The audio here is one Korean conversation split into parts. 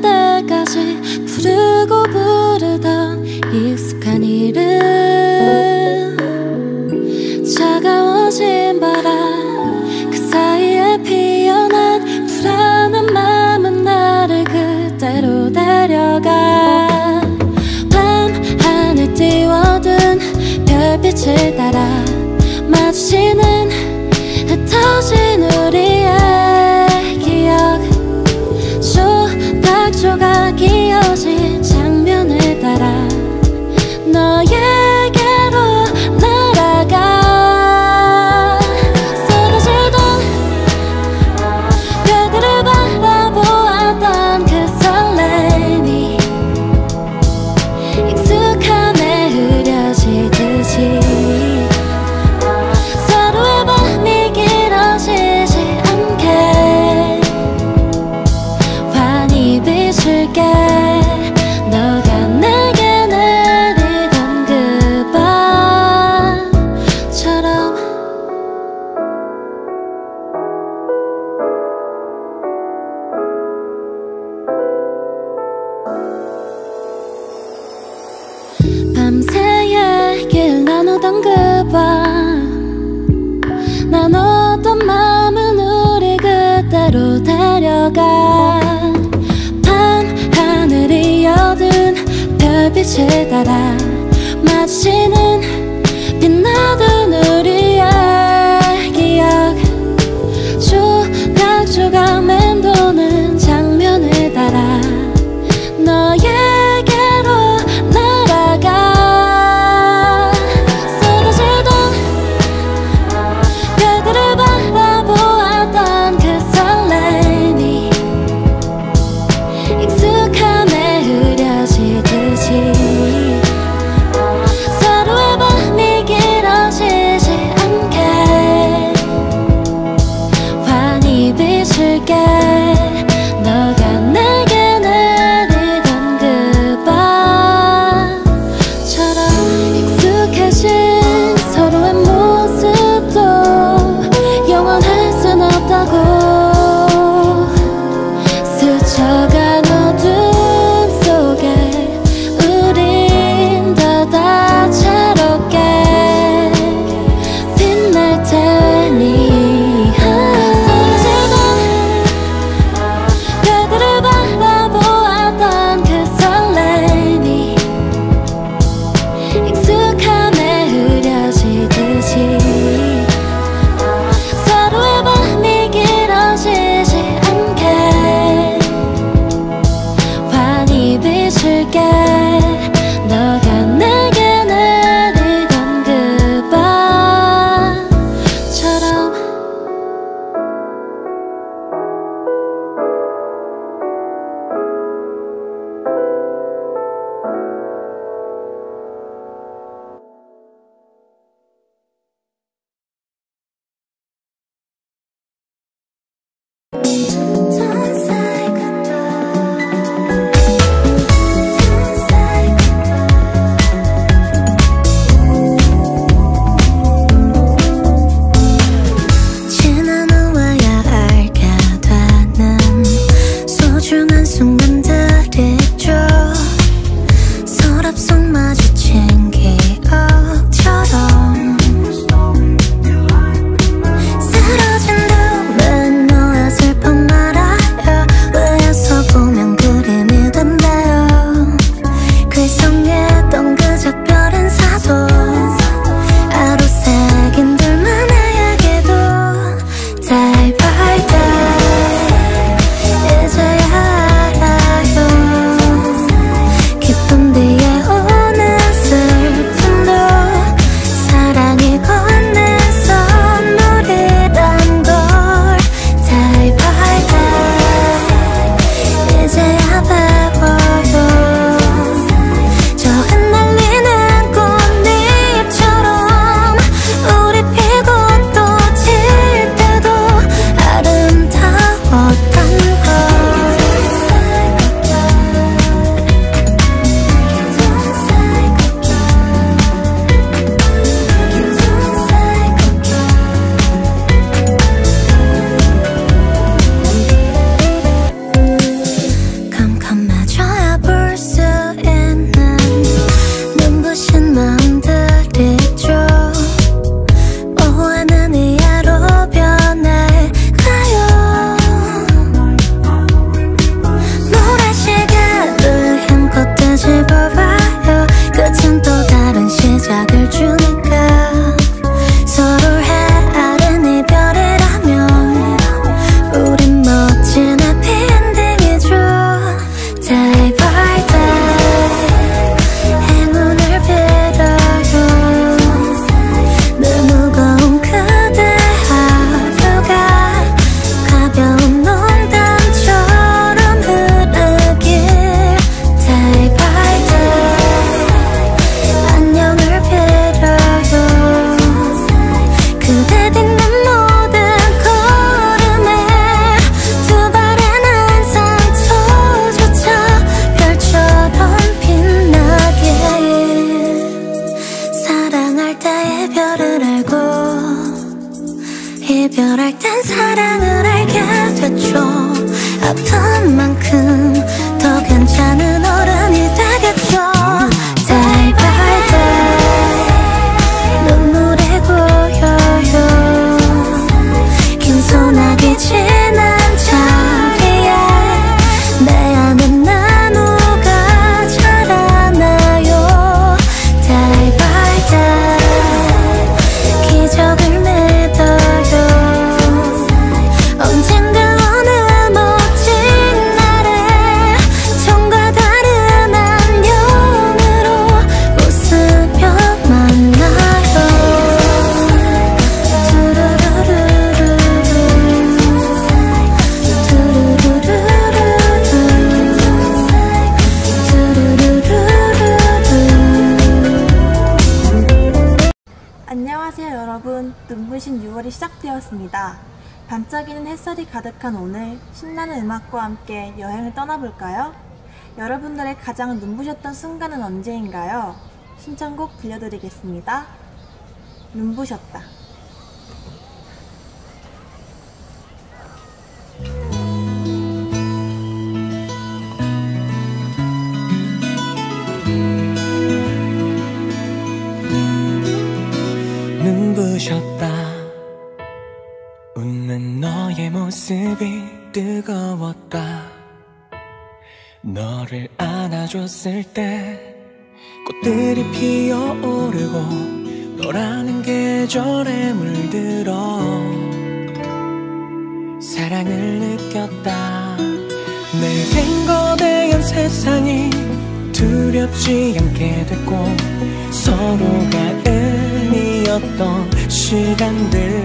때까지 부르고 부르던 익숙한 이름. 차가워진 바람 그 사이에 피어난 불안한 마음은 나를 그대로 데려가. 밤 하늘 띄워둔 별빛을 따라 마주치는 흩어진 우리 밤새 얘길 나누던 그밤. 나눴던 마음은 우리 그대로 데려가. 밤 하늘이 여든 별빛을 따라 마주치는 빛나던 우리의 기억. 조각조각 맴도는 장면을 따라 눈부신 6월이 시작되었습니다. 반짝이는 햇살이 가득한 오늘 신나는 음악과 함께 여행을 떠나볼까요? 여러분들의 가장 눈부셨던 순간은 언제인가요? 신청곡 들려드리겠습니다. 눈부셨다 안아줬을 때 꽃들이 피어오르고 너라는 계절에 물들어 사랑을 느꼈다. 내겐 거대한 세상이 두렵지 않게 됐고 서로가 은이었던 시간들.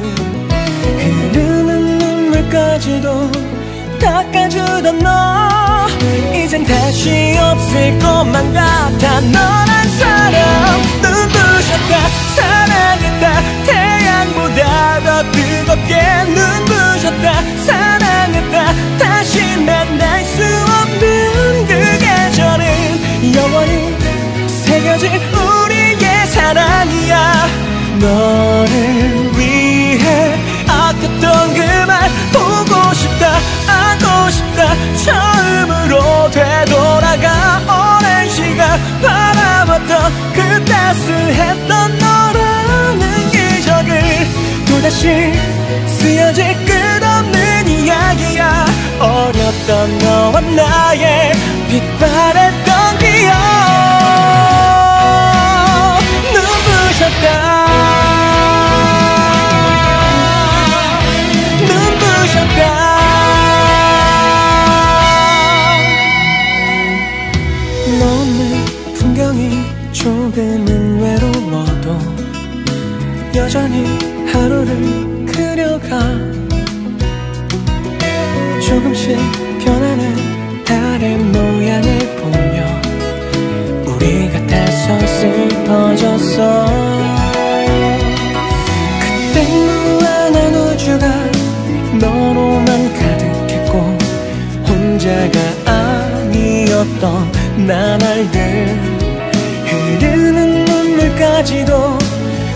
흐르는 눈물까지도 닦아주던 너. 이젠 다시 없을 것만 같아. 너란 사람 눈부셨다. 사랑했다. 태양보다 더 뜨겁게 눈부셨다. 사랑했다. 다시 만날 수 없는 그 계절은 영원히 새겨질 우리의 사랑이야. 너를 또다시 쓰여질 끝없는 이야기야. 어렸던 너와 나의 빛바랬던 기억 조금씩 변하는 달의 모양을 보며 우리 같아서 슬퍼졌어. 그땐 무한한 우주가 너로만 가득했고 혼자가 아니었던 나날들 흐르는 눈물까지도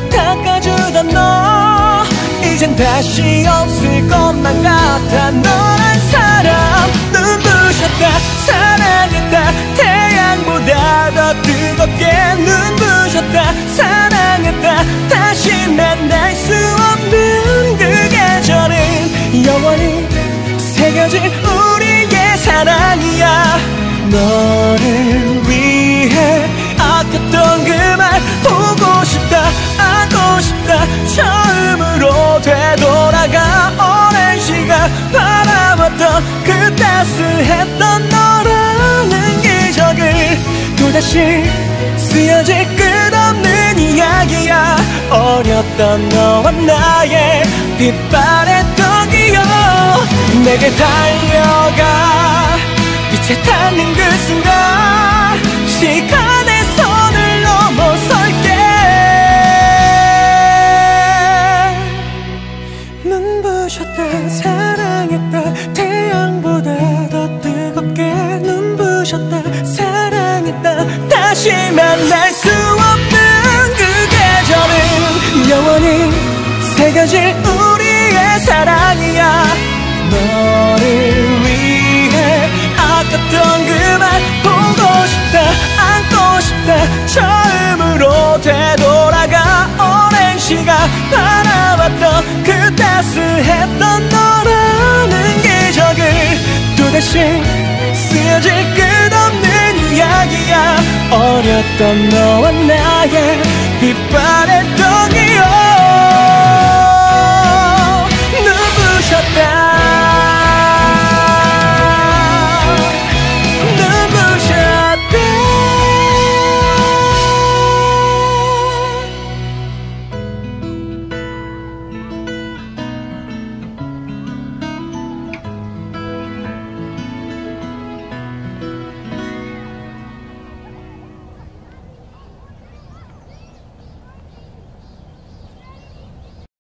닦아주던 너. 이젠 다시 없을 것만 같아. 너란 사람 눈부셨다 사랑했다. 태양보다 더 뜨겁게 눈부셨다 사랑했다. 다시 만날 수 없는 그 계절은 영원히 새겨질 우리의 사랑이야. 너를 위해 아꼈던 그 말 보고 싶다 안고 싶다 따스했던 너라는 기적을 또다시 쓰여질 끝없는 이야기야. 어렸던 너와 나의 빛바랬던 기억 내게 달려가. 빛에 닿는 그 순간 시간 다 다시 만날 수 없는 그 계절은 영원히 새겨질 우리의 사랑이야. 너를 위해 아꼈던 그 말 보고 싶다 안고 싶다. 처음으로 되돌아가 오랜 시간 바라봤던 그 따스했던 너라는 기적을 또다시 쓰여질 끝없는 이야기야 어렸던 너와 나의 빛바랬던 기억